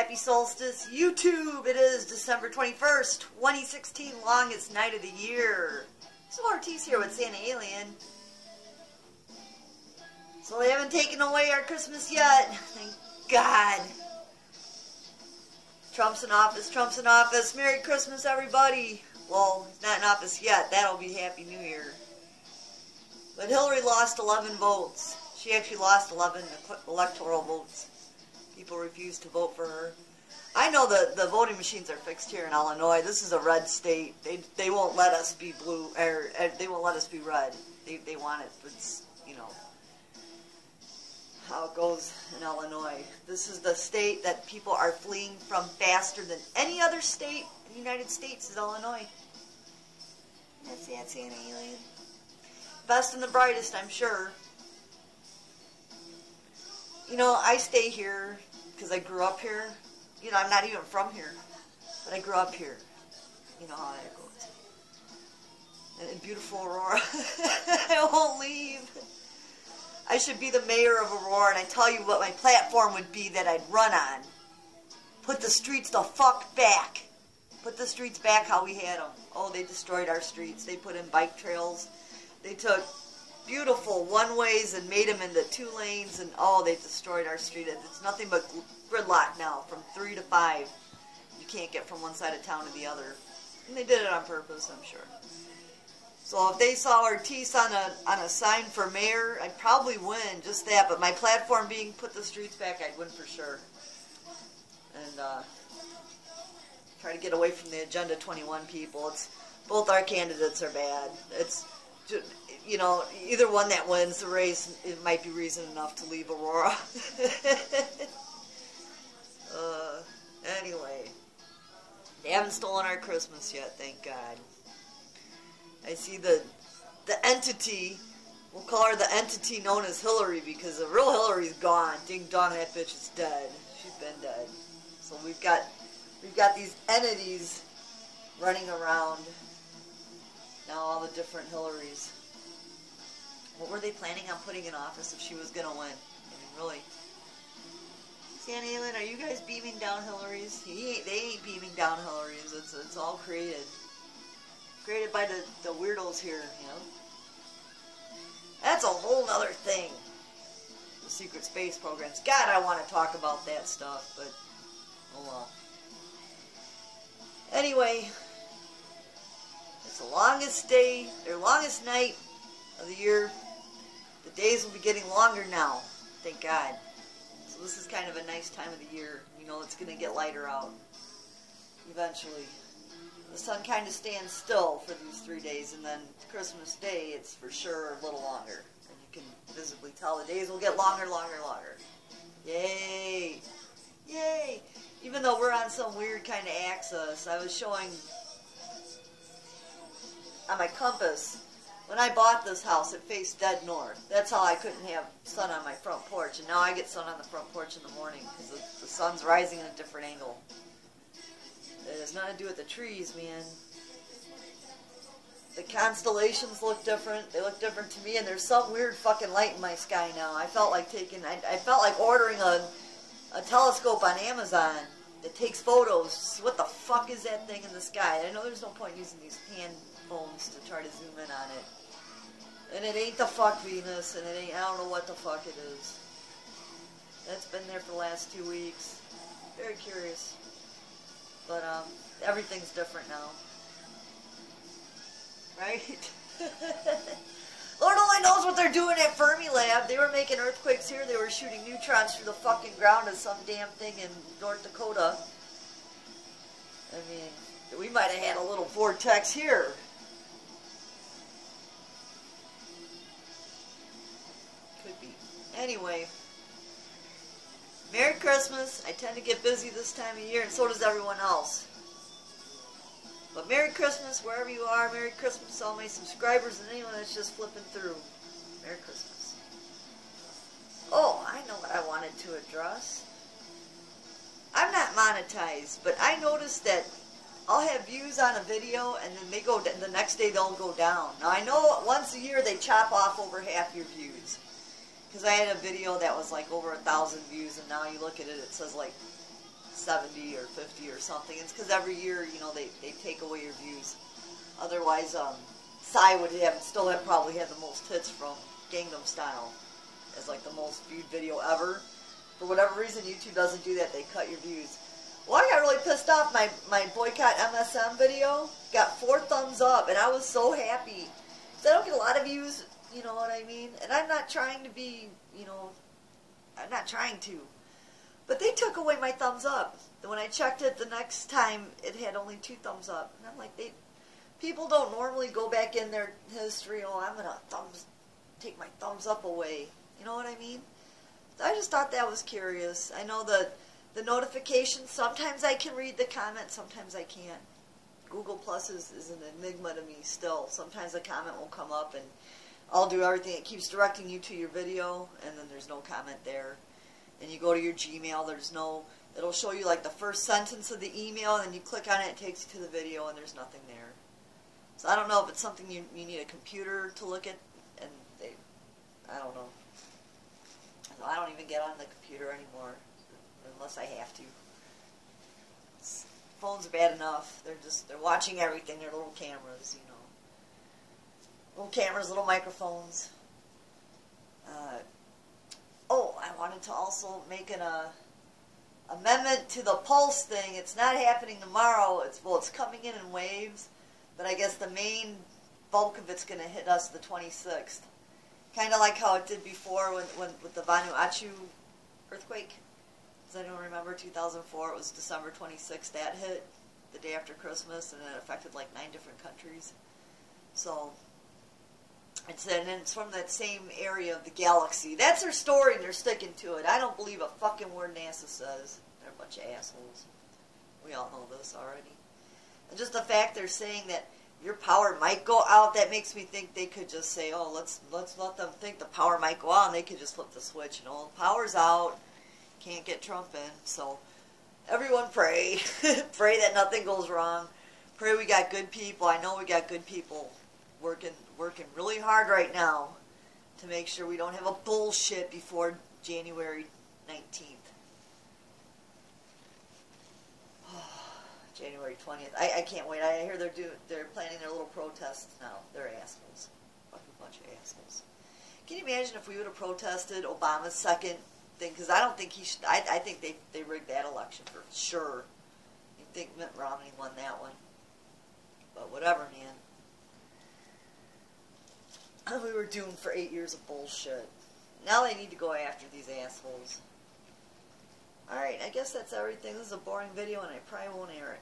Happy solstice, YouTube. It is December 21st, 2016, longest night of the year. So Ortiz here with Santa Alien. So they haven't taken away our Christmas yet. Thank God. Trump's in office, Trump's in office. Merry Christmas, everybody. Well, he's not in office yet. That'll be Happy New Year. But Hillary lost 11 votes. She actually lost 11 electoral votes. People refuse to vote for her. I know the the voting machines are fixed here in Illinois. This is a red state. They they won't let us be blue or, or they won't let us be red. They they want it. It's you know how it goes in Illinois. This is the state that people are fleeing from faster than any other state in the United States is Illinois. That's that's an alien. Best and the brightest, I'm sure. You know, I stay here because I grew up here. You know, I'm not even from here, but I grew up here. You know how that goes. And in beautiful Aurora, I won't leave. I should be the mayor of Aurora, and I tell you what my platform would be that I'd run on. Put the streets the fuck back. Put the streets back how we had them. Oh, they destroyed our streets. They put in bike trails. They took beautiful one ways and made them into two lanes, and oh, they destroyed our street. It's nothing but gridlock now from three to five. You can't get from one side of town to the other. And they did it on purpose, I'm sure. So if they saw Ortiz on a on a sign for mayor, I'd probably win just that. But my platform being put the streets back, I'd win for sure. And uh, try to get away from the Agenda 21 people. It's both our candidates are bad. It's you know, either one that wins the race, it might be reason enough to leave Aurora. uh, anyway, they haven't stolen our Christmas yet, thank God. I see the the entity. We'll call her the entity known as Hillary because the real Hillary's gone. Ding dong, that bitch is dead. She's been dead. So we've got we've got these entities running around all the different Hillarys. What were they planning on putting in office if she was going to win? I mean, really. San Alien, are you guys beaming down Hillarys? He ain't, they ain't beaming down Hillarys. It's, it's all created. Created by the, the weirdos here, you know? That's a whole other thing. The secret space programs. God, I want to talk about that stuff, but oh well. Anyway, the longest day, their longest night of the year. The days will be getting longer now, thank God. So this is kind of a nice time of the year. You know, it's going to get lighter out eventually. The sun kind of stands still for these three days, and then Christmas Day, it's for sure a little longer. And you can visibly tell the days will get longer, longer, longer. Yay! Yay! Even though we're on some weird kind of axis, I was showing on my compass. When I bought this house, it faced dead north. That's how I couldn't have sun on my front porch. And now I get sun on the front porch in the morning because the, the sun's rising at a different angle. It has nothing to do with the trees, man. The constellations look different. They look different to me, and there's some weird fucking light in my sky now. I felt like taking, I, I felt like ordering a, a telescope on Amazon that takes photos. What the fuck is that thing in the sky? I know there's no point using these hand phones to try to zoom in on it. And it ain't the fuck Venus, and it ain't, I don't know what the fuck it is. That's been there for the last two weeks. Very curious. But, um, everything's different now. Right? Lord only knows what they're doing at Fermilab. They were making earthquakes here. They were shooting neutrons through the fucking ground of some damn thing in North Dakota. I mean, we might have had a little vortex here. Anyway, Merry Christmas. I tend to get busy this time of year, and so does everyone else. But Merry Christmas wherever you are. Merry Christmas to all my subscribers and anyone that's just flipping through. Merry Christmas. Oh, I know what I wanted to address. I'm not monetized, but I noticed that I'll have views on a video and then they go the next day they'll go down. Now I know once a year they chop off over half your views. Because I had a video that was like over a thousand views, and now you look at it, it says like 70 or 50 or something. It's because every year, you know, they, they take away your views. Otherwise, um, Psy would have still have probably had the most hits from Gangnam Style as like the most viewed video ever. For whatever reason, YouTube doesn't do that. They cut your views. Well, I got really pissed off. My, my boycott MSM video got four thumbs up, and I was so happy. So I don't get a lot of views, you know what I mean? And I'm not trying to be, you know, I'm not trying to. But they took away my thumbs up. When I checked it the next time, it had only two thumbs up. And I'm like, they, people don't normally go back in their history, oh, I'm going to thumbs, take my thumbs up away. You know what I mean? I just thought that was curious. I know that the notifications, sometimes I can read the comments, sometimes I can't. Google Plus is, is an enigma to me still. Sometimes a comment will come up and I'll do everything. It keeps directing you to your video and then there's no comment there. And you go to your Gmail, there's no, it'll show you like the first sentence of the email and then you click on it, it takes you to the video and there's nothing there. So I don't know if it's something you, you need a computer to look at and they, I don't know. I don't even get on the computer anymore unless I have to. It's, phones are bad enough. They're just they're watching everything. They're little cameras, you know. Little cameras, little microphones. Uh, oh, I wanted to also make an uh, amendment to the pulse thing. It's not happening tomorrow. It's well, it's coming in in waves, but I guess the main bulk of it's going to hit us the 26th. Kind of like how it did before when, when with the Vanuatu earthquake. Does anyone remember 2004? It was December 26th. That hit the day after Christmas, and it affected like nine different countries. So it's and it's from that same area of the galaxy. That's their story, and they're sticking to it. I don't believe a fucking word NASA says. They're a bunch of assholes. We all know this already. And just the fact they're saying that your power might go out, that makes me think they could just say, "Oh, let's let's let them think the power might go out," and they could just flip the switch and all the power's out can't get Trump in. So everyone pray. pray that nothing goes wrong. Pray we got good people. I know we got good people working working really hard right now to make sure we don't have a bullshit before January 19th. January 20th. I, I can't wait. I hear they're doing they're planning their little protests now. They're assholes. Fucking bunch of assholes. Can you imagine if we would have protested Obama's second thing because I don't think he should. I, I think they they rigged that election for sure. You think Mitt Romney won that one, but whatever, man. We were doomed for eight years of bullshit. Now they need to go after these assholes. Alright, I guess that's everything. This is a boring video and I probably won't air it.